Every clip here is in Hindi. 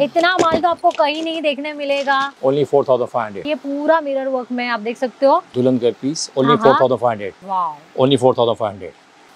इतना माल तो आपको कहीं नहीं देखने मिलेगा। Only four thousand five hundred ये पूरा मिरर वर्क में आप देख सकते हो। दुल्हन का piece only four. Thousand five hundred only four thousand five hundred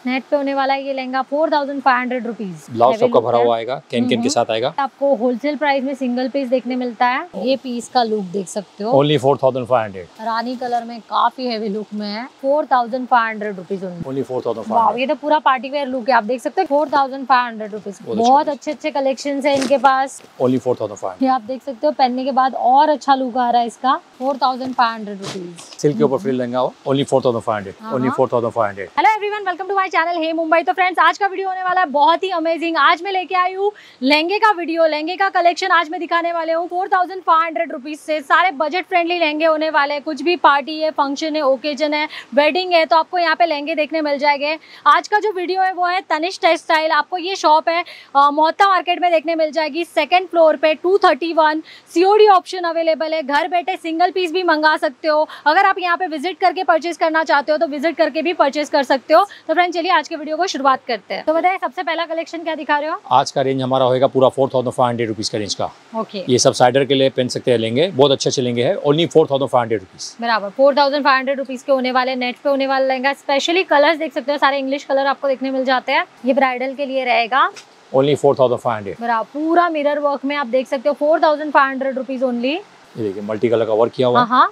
net पे होने वाला है ये lehenga four thousand five hundred rupees blouse सबका भरा हुआ आएगा कैन कैन के साथ आएगा। आपको होलसेल प्राइस में सिंगल पीस देखने मिलता है। ये पीस का लुक देख सकते हो। Only four thousand five hundred. रानी कलर में काफ़ी हैवी लुक में है। Four thousand five hundred rupees only four thousand ये तो पूरा पार्टी वेयर लुक है। आप देख सकते हो four thousand five hundred rupees बहुत अच्छा। अच्छे कलेक्शन है इनके पास। ओनली फोर थाउज़ेंड फाइव ये आप देख सकते हो पहनने के बाद और अच्छा लुक आ रहा है इसका। Four thousand five hundred rupees silk के ऊपर frill lehenga only four thousand five hundred. हाँ, ओनली हाँ। Four thousand five hundred. Hello everyone welcome to my channel hey Mumbai तो फ्रेंड्स आज का वीडियो होने वाला है बहुत ही अमेजिंग आज मैं लेके आई हूँ लहंगे का वीडियो लहंगे का कलेक्शन आज मैं दिखाने वाले हूँ. Four thousand five hundred rupees से सारे बजट फ्रेंडली लहंगे होने वाले हैं. कुछ भी पार्टी है फ़ंक्शन है ओकेजन है वेडिंग है तो आपको यहाँ पे लहंगे देखने मिल जाएँगे. आज का जो वीडियो है वो है तनिष टेक्सटाइल आपको ये शॉप है मोहत्ता मार्केट में देखने मिल जाएगी. सेकेंड फ्लोर पे two thirty one COD option available है. घर बैठे सिंगल पीस भी मंगा सकते हो. अगर आप यहाँ पे विज़िट करके परचेज करना चाहते हो तो विज़िट करके भी परचेज कर सकते हो. तो फ्रेंड आज के वीडियो को शुरुआत करते हैं। तो बताइए सबसे पहला कलेक्शन क्या दिखा रहे हो? आज का रेंज हमारा होएगा पूरा four thousand five hundred rupees का रेंज का। ओके ये सब साइडर के लिए पहन सकते हैं लेंगे। बहुत अच्छे अच्छे लेंगे only four thousand five hundred rupees बराबर। Four thousand five hundred rupees के होने वाले नेट पे होने वाला लहंगा। स्पेशली कलर्स देख सकते हो सारे इंग्लिश कलर आपको देखने मिल जाते हैं। ये ब्राइडल के लिए रहेगा। Only four thousand five hundred बराबर। पूरा मिरर वर्क में आप देख सकते हो four thousand five hundred rupees only ये देखिए मल्टी कलर का वर्क किया हुआ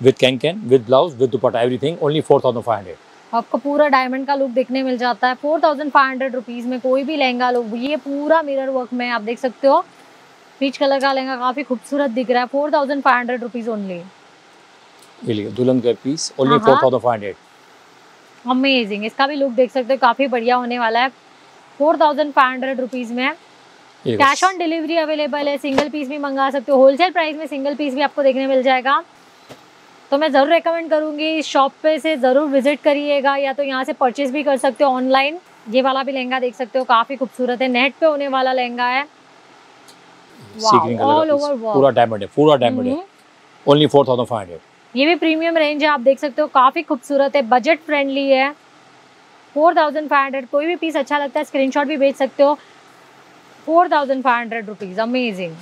with can can with blouse with dupatta everything only four thousand five hundred आपको पूरा डायमंड का लुक देखने मिल जाता है। Four thousand five hundred rupees में कोई भी लहंगा लो ये पूरा मिरर वर्क में आप देख सकते हो। पीच कलर का लहंगा काफ़ी खूबसूरत दिख रहा है four thousand five hundred rupees only दुल्हन का piece only four. Thousand five hundred amazing इसका भी लुक देख सकते हो काफ़ी बढ़िया होने वाला है। Four thousand five hundred rupees में कैश ऑन डिलीवरी अवेलेबल है सिंगल पीस भी मंगा सकते हो। होलसेल प्राइस में सिंगल पीस भी आपको देखने मिल जाएगा। तो मैं ज़रूर रेकमेंड करूँगी। शॉप पे से ज़रूर विज़िट करिएगा या तो यहाँ से परचेज भी कर सकते हो ऑनलाइन ये वाला भी लहंगा देख सकते हो काफ़ी खूबसूरत है। नेट पे होने वाला लहंगा है. पूरा डायमंड है पूरा डायमंड है। हम्म। Only four thousand five hundred ये भी प्रीमियम रेंज है आप देख सकते हो काफ़ी खूबसूरत है बजट फ्रेंडली है। फोर थाउज़ेंड फाइव हंड्रेड कोई भी पीस अच्छा लगता है स्क्रीनशॉट भी भेज सकते हो। Four thousand five hundred rupees amazing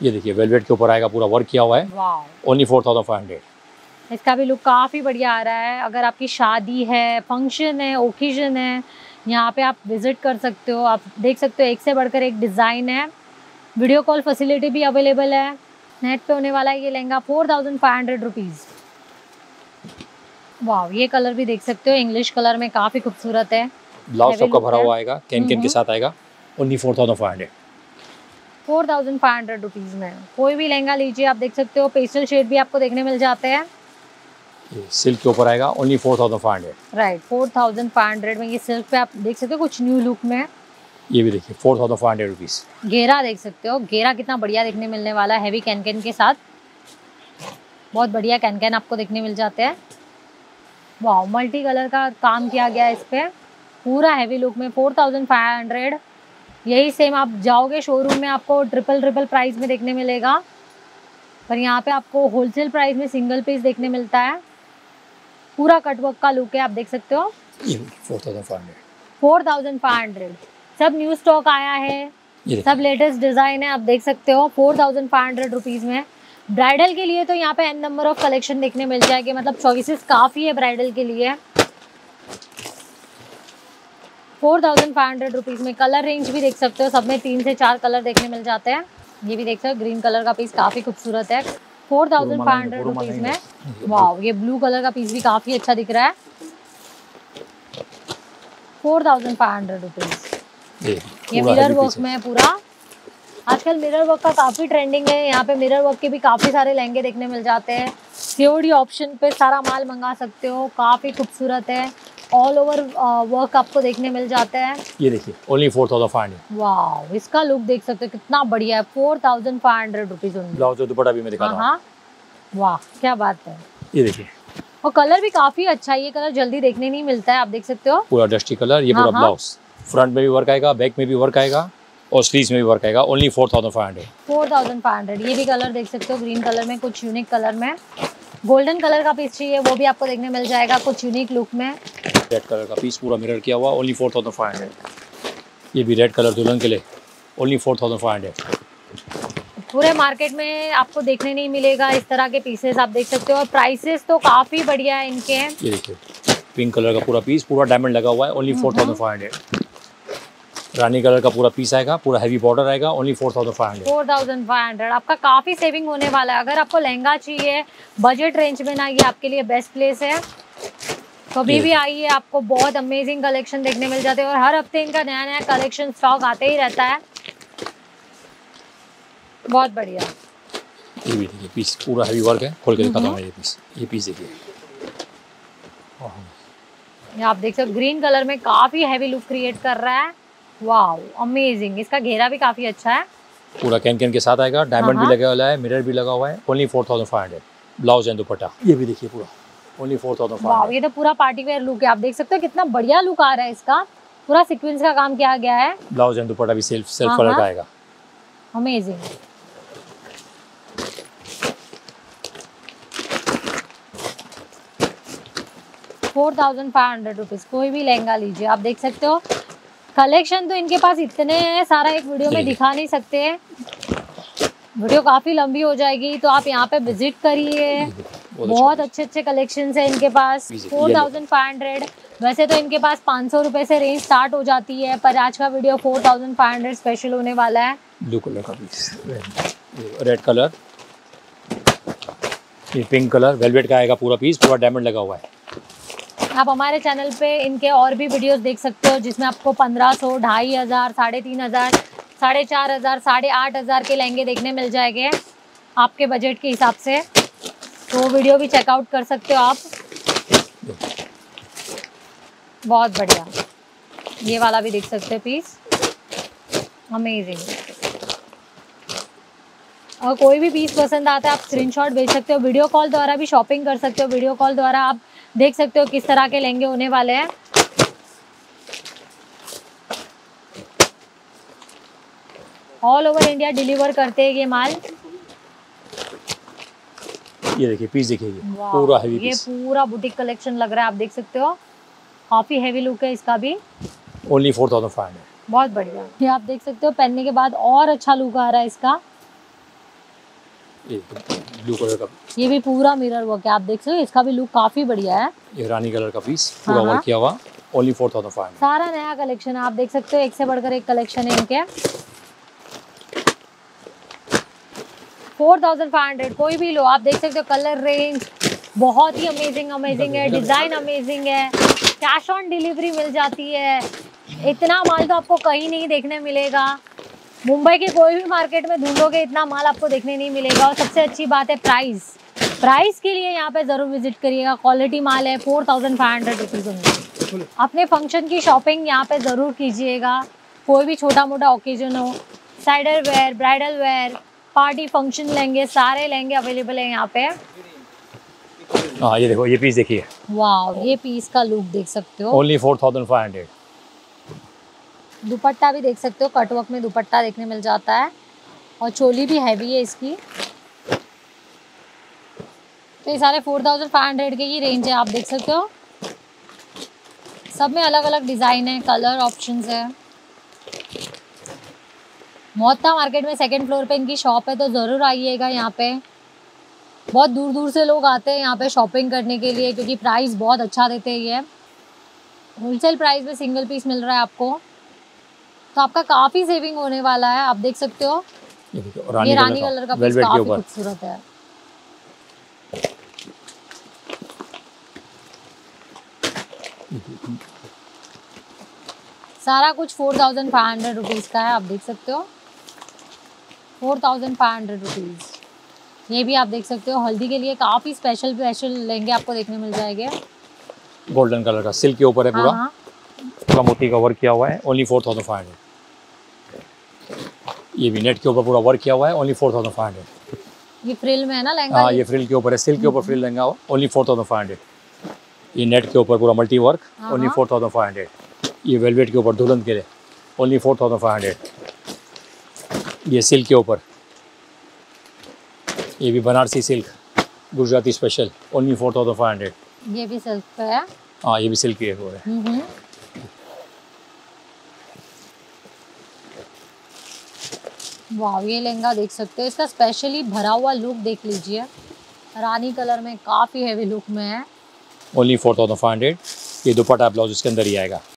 ये देखिए वेलवेट के ऊपर आएगा पूरा वर्क किया हुआ है। Only four thousand five hundred इसका भी लुक काफ़ी बढ़िया आ रहा है। अगर आपकी शादी है फ़ंक्शन है ओकेजन है यहाँ पे आप विज़िट कर सकते हो। आप देख सकते हो एक से बढ़कर एक डिज़ाइन है। वीडियो कॉल फैसिलिटी भी अवेलेबल है। नेट पे होने वाला है ये lehenga four thousand five hundred rupees वाह ये कलर भी देख सकते हो। इंग्लिश कलर में काफ़ी खूबसूरत है। ब्लाउज सबका भरा हुआ आएगा कैन कैन। के साथ आएगा। Only four thousand five hundred four thousand five hundred rupees में। कोई भी लहंगा लीजिए आप देख सकते हो। पेस्टल शेड भी आपको देखने मिल जाते हैं। सिल्क के ऊपर आएगा only four thousand five hundred right four thousand five hundred में ये सिल्क पे आप देख सकते हो कुछ न्यू लुक में ये भी देखिए four thousand five hundred rupees घेरा देख सकते हो घेरा कितना बढ़िया देखने मिलने वाला हैवी कैनकैन के साथ। बहुत बढ़िया कैनकैन आपको देखने मिल जाते हैं। वाह मल्टी कलर का काम किया गया है इस पे। पूरा हैवी लुक में फोर थाउज़ेंड फाइव हंड्रेड यही सेम आप जाओगे शोरूम में आपको ट्रिपल ट्रिपल प्राइस में देखने मिलेगा। पर यहाँ पे आपको होलसेल प्राइस में सिंगल पीस देखने मिलता है। पूरा कटवर्क का लुक है आप देख सकते हो। Four thousand five hundred four thousand five hundred सब न्यू स्टॉक आया है सब लेटेस्ट डिज़ाइन है आप देख सकते हो four thousand five hundred rupees में। ब्राइडल के लिए तो यहाँ पे एन नंबर ऑफ़ कलेक्शन देखने मिल जाएगी मतलब चॉइसेस काफ़ी है ब्राइडल के लिए। Four thousand five hundred rupees में कलर रेंज भी देख सकते हो सब में तीन से चार कलर देखने मिल जाते हैं। ये भी देख सकते हो ग्रीन कलर का पीस काफ़ी खूबसूरत है। Four thousand five hundred rupees में। वाह ये ब्लू कलर का पीस भी काफ़ी अच्छा दिख रहा है। Four thousand five hundred rupees ये मिरर वर्क में है पूरा। आजकल मिरर वर्क का काफ़ी ट्रेंडिंग है। यहाँ पे मिरर वर्क के भी काफ़ी सारे लहंगे देखने मिल जाते हैं। सीओडी ऑप्शन पे सारा माल मंगा सकते हो। काफ़ी खूबसूरत है। ऑल ओवर वर्क आपको देखने मिल जाते हैं। ये देखिए only four thousand five hundred वाह इसका लुक देख सकते हो कितना बढ़िया है। Four thousand five hundred rupees blouse और दुपट्टा भी मैं दिखा हाँ। रहा हूँ हाँ। वाह क्या बात है। ये देखिए। और कलर भी काफ़ी अच्छा है ये कलर जल्दी देखने नहीं मिलता है आप देख सकते हो। पूरा डस्टी कलर ये हाँ, पूरा हाँ। ब्लाउज फ्रंट में भी वर्क आएगा बैक में भी वर्क आएगा और स्लीव्स में भी वर्क आएगा only four thousand five hundred four thousand five hundred ये भी कलर देख सकते हो ग्रीन कलर में कुछ यूनिक कलर में। गोल्डन कलर का पीस चाहिए वो भी आपको देखने मिल जाएगा कुछ यूनिक लुक में। रेड कलर का पीस पूरा मिरर किया हुआ only four thousand five hundred ये भी रेड कलर दुल्हन के लिए only four thousand five hundred पूरे मार्केट में आपको देखने नहीं मिलेगा इस तरह के पीसेस आप देख सकते हो। और प्राइसेस तो काफ़ी बढ़िया है इनके। हैं ये देखिए पिंक कलर का पूरा पीस पूरा डायमंड लगा हुआ है only four thousand five hundred रानी कलर का पूरा पीस आएगा पूरा हैवी बॉर्डर आएगा only four thousand five hundred four thousand five hundred आपका काफ़ी सेविंग होने वाला है। अगर आपको लहंगा चाहिए बजट रेंज में ना ये आपके लिए बेस्ट प्लेस है। कभी भी आइए आपको बहुत अमेजिंग कलेक्शन देखने मिल जाते हैं और हर हफ़्ते इनका नया नया कलेक्शन स्टॉक आते ही रहता है। बहुत बढ़िया। ये भी देखिए पीस पूरा हैवी वर्क है। खोल के दिखाता हम्म। हूँ मैं ये पीस ये पीस देखिए। ये आप देख सकते हो ग्रीन कलर में काफ़ी हैवी लुक क्रिएट कर रहा है। वाओ अमेजिंग इसका घेरा भी काफ़ी अच्छा है। पूरा कैन कैन के साथ आएगा। डायमंड भी हाँ। लगा हुआ है मिरर भी लगा हुआ है only four thousand five hundred blouse and dupatta. ये भी देखिए पूरा। ओनली फोर थाउज़ेंड फाइव ये तो पूरा पार्टी वेयर लुक है। आप देख सकते हो कितना बढ़िया लुक आ रहा है इसका। पूरा सीक्वेंस का काम किया गया है। ब्लाउज एंड दुपट्टा भी सेल्फ सेल्फ हाँ, कलर। का आएगा amazing four thousand five hundred rupees कोई भी लहंगा लीजिए। आप देख सकते हो। कलेक्शन तो इनके पास इतने हैं सारा एक वीडियो में दिखा नहीं सकते। हैं वीडियो काफ़ी लंबी हो जाएगी तो आप यहाँ पे विज़िट करिए। बहुत अच्छा अच्छे कलेक्शन है इनके पास। Four thousand five hundred. वैसे तो इनके पास पाँच सौ रुपये से रेंज स्टार्ट हो जाती है पर आज का video four thousand five hundred special होने वाला है। ब्लू कलर का पीस रेड कलर ये पिंक कलर वेलवेट का आएगा पूरा पीस पूरा डायमंड लगा हुआ है। आप हमारे चैनल पे इनके और भी वीडियोस देख सकते हो जिसमें आपको पंद्रह सौ ढाई हज़ार साढ़े तीन हज़ार साढ़े चार हज़ार साढ़े आठ हज़ार के लहंगे देखने मिल जाएँगे आपके बजट के हिसाब से। तो वो वीडियो भी चेकआउट कर सकते हो आप। बहुत बढ़िया। ये वाला भी देख सकते हो पीस अमेजिंग और कोई भी पीस पसंद आता है, आप स्क्रीनशॉट भेज सकते हो। वीडियो कॉल द्वारा भी शॉपिंग कर सकते हो। वीडियो कॉल द्वारा आप देख सकते हो किस तरह के लहंगे होने वाले हैं। ऑल ओवर इंडिया डिलीवर करते हैं ये माल। ये देखिए पीस देखिए ये। पूरा हैवी ये पूरा बुटीक कलेक्शन लग रहा है आप देख सकते हो। काफ़ी हैवी लुक है इसका भी। Only four thousand five hundred बहुत बढ़िया। ये आप देख सकते हो पहनने के बाद और अच्छा लुक आ रहा है इसका। ये ब्लू कलर का। ये भी पूरा मिरर वर्क है आप देख सकते हो इसका भी लुक काफ़ी बढ़िया है। ये रानी कलर का पीस पूरा हाँ, हाँ। वर्क किया हुआ ओनली फोर थाउज़ेंड फाइव सारा नया कलेक्शन है आप देख सकते हो एक से बढ़कर एक कलेक्शन है इनके। फोर थाउज़ेंड फाइव हंड्रेड कोई भी लो आप देख सकते हो कलर रेंज बहुत ही अमेजिंग अमेजिंग है डिज़ाइन अमेजिंग है कैश ऑन डिलीवरी मिल जाती है। इतना माल तो आपको कहीं नहीं देखने मिलेगा। मुंबई के कोई भी मार्केट में ढूंढोगे इतना माल आपको देखने नहीं मिलेगा। और सबसे अच्छी बात है प्राइस प्राइस के लिए यहाँ पे ज़रूर विज़िट करिएगा। क्वालिटी माल है four thousand five hundred rupees अपने फ़ंक्शन की शॉपिंग यहाँ पे ज़रूर कीजिएगा। कोई भी छोटा मोटा ओकेजन हो cider wear bridal wear party function लहंगे सारे लहंगे अवेलेबल है यहाँ पे। हाँ ये देखो ये पीस देखिए। वाह ये पीस का लुक देख सकते हो। Only four thousand five hundred dupatta भी देख सकते हो कटवर्क में दुपट्टा देखने मिल जाता है। और चोली भी हैवी है इसकी। तो ये सारे फोर थाउज़ेंड फाइव हंड्रेड के ही रेंज है आप देख सकते हो। सब में अलग अलग डिज़ाइन है कलर ऑप्शंस है। मोहत्ता मार्केट में सेकंड फ्लोर पे इनकी शॉप है तो ज़रूर आइएगा यहाँ पे। बहुत दूर दूर से लोग आते हैं यहाँ पे शॉपिंग करने के लिए क्योंकि प्राइस बहुत अच्छा देते हैं ये। होलसेल प्राइस में सिंगल पीस मिल रहा है आपको। तो आपका काफ़ी सेविंग होने वाला है आप देख सकते हो। ये रानी कलर का पीस काफ़ी खूबसूरत है। सारा कुछ four thousand five hundred rupees का है आप देख सकते हो। Four thousand five hundred rupees. ये भी आप देख सकते हो हल्दी के लिए काफ़ी स्पेशल स्पेशल लहंगे आपको देखने मिल जाएँगे। गोल्डन कलर का सिल्क के ऊपर है हाँ पूरा। हाँ पूरा मोती का वर्क किया हुआ है only four thousand five hundred. ये भी नेट के ऊपर पूरा वर्क किया हुआ है only four thousand five hundred. ये फ्रिल में है ना लहंगा? हाँ ये फ्रिल के ऊपर है सिल्क के ऊपर frill lehenga only four thousand five hundred. ये नेट के ऊपर पूरा मल्टी वर्क हाँ, ओनली हाँ। Four thousand five hundred. ये वेलवेट के ऊपर दुल्हन के लिए only four thousand five hundred. ये सिल्क के ऊपर। ये भी Banarasi silk Gujarati special only four thousand five hundred ये भी सिल्क पे है? हाँ ये भी सिल्क की है वो है। हम्म वाह ये लहंगा देख सकते हैं। इसका स्पेशली भरा हुआ लुक देख लीजिए। रानी कलर में काफ़ी हैवी लुक में है। Only four thousand five hundred ये दुपट्टा ब्लाउज इसके अंदर ही आएगा।